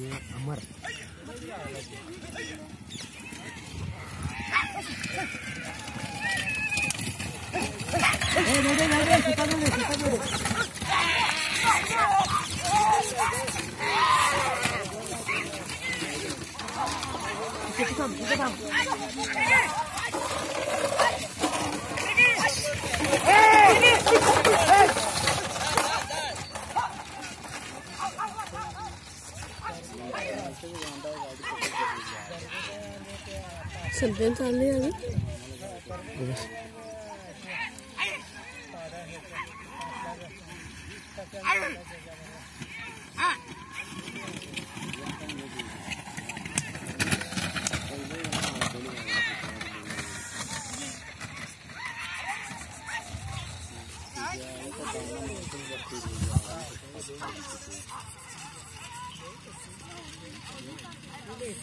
ये अमर चलते संदेश आने आगे Thank you. はい。